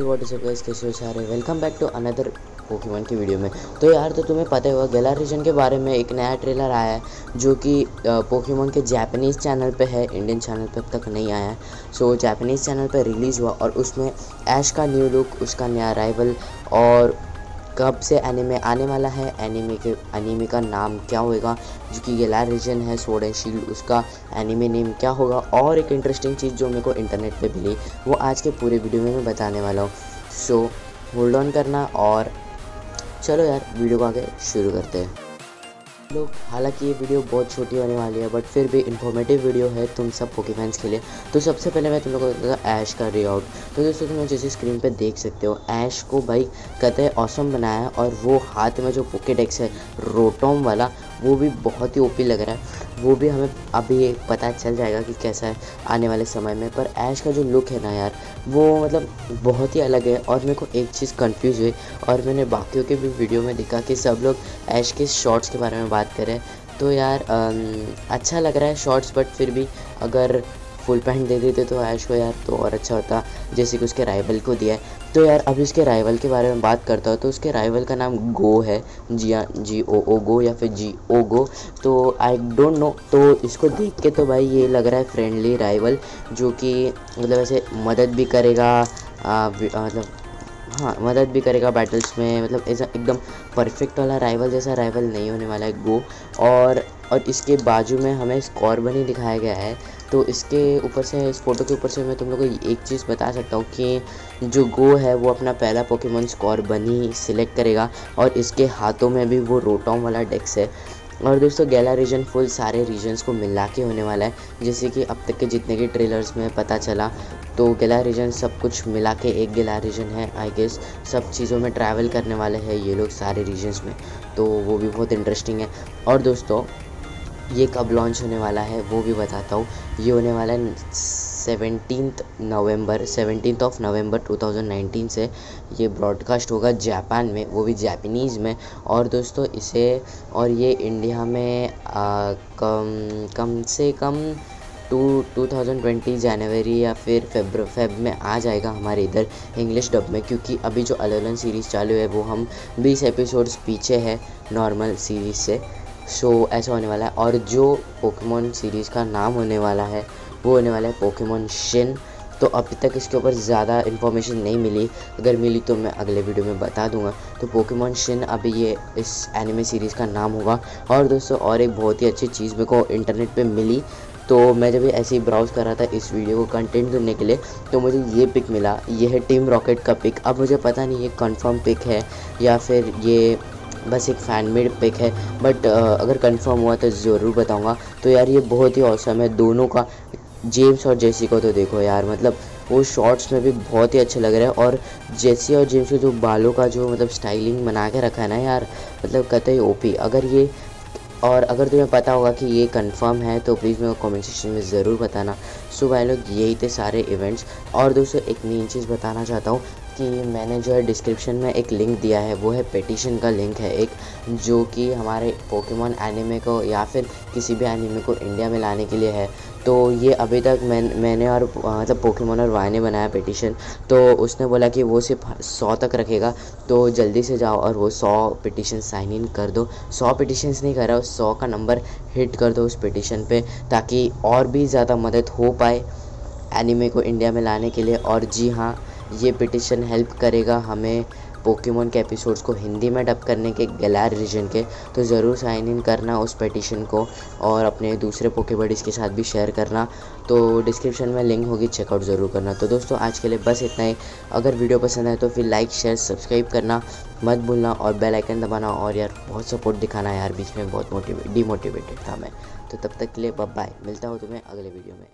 What is guys कैसे हो सारे? Welcome back to another Pokemon की वीडियो में। तो यार तो तुम्हें पता होगा गैला रीजन के बारे में एक नया ट्रेलर आया है, जो कि पोकेमोन के जापानीज़ चैनल पे है इंडियन चैनल पे अब तक नहीं आया है। सो जापानीज़ चैनल पे रिलीज़ हुआ और उसमें ऐश का न्यू लुक उसका नया राइवल और कब से एनिमे आने वाला है? एनिमे के एनिमे का नाम क्या होगा जो कि गेला रीजन है सोड एंड शील्ड उसका एनिमे नेम क्या होगा? और एक इंटरेस्टिंग चीज़ जो मेरे को इंटरनेट पे मिली, वो आज के पूरे वीडियो में मैं बताने वाला हूँ। सो होल्ड ऑन करना और चलो यार वीडियो को आगे शुरू करते हैं। लोग, हालाँकि ये वीडियो बहुत छोटी होने वाली है बट फिर भी इन्फॉर्मेटिव वीडियो है तुम सब पोके फैंस के लिए। तो सबसे पहले मैं तुम लोगों को बताता ऐश का रे आउट तो दोस्तों, तुम जैसे स्क्रीन पे देख सकते हो ऐश को भाई कहते ऑसम बनाया है और वो हाथ में जो पोकेडेक्स है रोटोम वाला, वो भी बहुत ही ओपी लग रहा है। वो भी हमें अभी पता चल जाएगा कि कैसा है आने वाले समय में। पर ऐश का जो लुक है ना यार, वो मतलब बहुत ही अलग है और मेरे को एक चीज़ कंफ्यूज हुई और मैंने बाकियों के भी वीडियो में देखा कि सब लोग ऐश के शॉर्ट्स के बारे में बात करें तो यार अच्छा लग रहा है शॉर्ट्स बट फिर भी अगर फुल पैंट दे देते तो ऐश को यार तो और अच्छा होता, जैसे कि उसके राइवल को दिया है। तो यार, अभी उसके राइवल के बारे में बात करता हूँ तो उसके राइवल का नाम गो है जी जी ओ ओ गो या फिर जी ओ गो तो आई डोंट नो तो इसको देख के तो भाई ये लग रहा है फ्रेंडली राइवल जो कि मतलब ऐसे मदद भी करेगा मतलब हाँ मदद भी करेगा बैटल्स में। मतलब ऐसा एकदम परफेक्ट वाला राइवल जैसा राइवल नहीं होने वाला है गो और और इसके बाजू में हमें स्कॉर बनी दिखाया गया है। तो इसके ऊपर से, इस फ़ोटो के ऊपर से मैं तुम लोगों को एक चीज़ बता सकता हूँ कि जो गो है, वो अपना पहला पोकेमोन स्कॉर बनी सिलेक्ट करेगा। और इसके हाथों में भी वो रोटॉम वाला डेक्स है। और दोस्तों गैला रीजन फुल सारे रीजन्स को मिला के होने वाला है। जैसे कि अब तक के जितने के ट्रेलर्स में पता चला तो गैला रीजन सब कुछ मिला के एक गैला रीजन है आई गेस सब चीज़ों में ट्रैवल करने वाले हैं ये लोग सारे रीजन्स में। तो वो भी बहुत इंटरेस्टिंग है। और दोस्तों ये कब लॉन्च होने वाला है वो भी बताता हूँ। ये होने वाला है seventeen November seventeen of November 2019 से। ये ब्रॉडकास्ट होगा जापान में वो भी जापानीज़ में। और दोस्तों इसे और ये इंडिया में आ, कम कम से कम two two thousand twenty January या फिर फेबर फेब में आ जाएगा हमारे इधर इंग्लिश डब में क्योंकि अभी जो अलोलन सीरीज़ चालू है वो हम बीस एपिसोड्स पीछे है नॉर्मल सीरीज़ से। सो so, ऐसा होने वाला है। और जो पोकेमोन सीरीज़ का नाम होने वाला है वो होने वाला है पोकेमोन शिन तो अभी तक इसके ऊपर ज़्यादा इन्फॉर्मेशन नहीं मिली। अगर मिली तो मैं अगले वीडियो में बता दूँगा। तो पोकेमोन शिन अभी ये इस एनिमे सीरीज़ का नाम होगा। और दोस्तों और एक बहुत ही अच्छी चीज़ मेरे को इंटरनेट पे मिली। तो मैं जब ऐसे ही ब्राउज़ कर रहा था इस वीडियो को कंटेंट करने के लिए तो मुझे ये पिक मिला। ये है टीम रॉकेट का पिक अब मुझे पता नहीं ये कंफर्म पिक है या फिर ये बस एक फ़ैन मेड पिक है बट अगर कंफर्म हुआ तो ज़रूर बताऊँगा। तो यार ये बहुत ही औसम है। दोनों का जेम्स और जेसी को तो देखो यार। मतलब वो शॉर्ट्स में भी बहुत ही अच्छे लग रहे हैं। और जेसी और जेम्स के जो बालों का जो मतलब स्टाइलिंग बना के रखा है ना यार मतलब कहते हैं ओपी अगर ये और अगर तुम्हें पता होगा कि ये कंफर्म है तो प्लीज़ मेरे को कमेंट सेक्शन में ज़रूर बताना। सो भाई लोग, यही थे सारे इवेंट्स और दोस्तों, एक मेन चीज़ बताना चाहता हूँ कि मैंने जो है डिस्क्रिप्शन में एक लिंक दिया है, वो है पेटिशन का लिंक है एक, जो कि हमारे पोकेमोन एनिमे को या फिर किसी भी एनिमे को इंडिया में लाने के लिए है। तो ये अभी तक मैं मैंने और मतलब पोकेमोन और वाई ने बनाया पिटिशन तो उसने बोला कि वो सिर्फ़ सौ तक रखेगा तो जल्दी से जाओ और वो सौ पिटिशन साइन इन कर दो। सौ पिटिशन्स नहीं कर रहा सौ का नंबर हिट कर दो उस पिटिशन पे, ताकि और भी ज़्यादा मदद हो पाए एनिमे को इंडिया में लाने के लिए। और जी हाँ ये पिटिशन हेल्प करेगा हमें पोकेमोन के एपिसोड्स को हिंदी में डब करने के गैलार रीजन के तो ज़रूर साइन इन करना उस पटिशन को और अपने दूसरे पोके बडीज़ के साथ भी शेयर करना। तो डिस्क्रिप्शन में लिंक होगी चेकआउट ज़रूर करना। तो दोस्तों, आज के लिए बस इतना ही। अगर वीडियो पसंद आए तो फिर लाइक शेयर सब्सक्राइब करना मत भूलना और बेल आइकन दबाना और यार बहुत सपोर्ट दिखाना यार, बीच में बहुत मोटिवेट डीमोटिवेटेड था मैं। तो तब तक के लिए बाय मिलता हूँ तुम्हें अगले वीडियो में।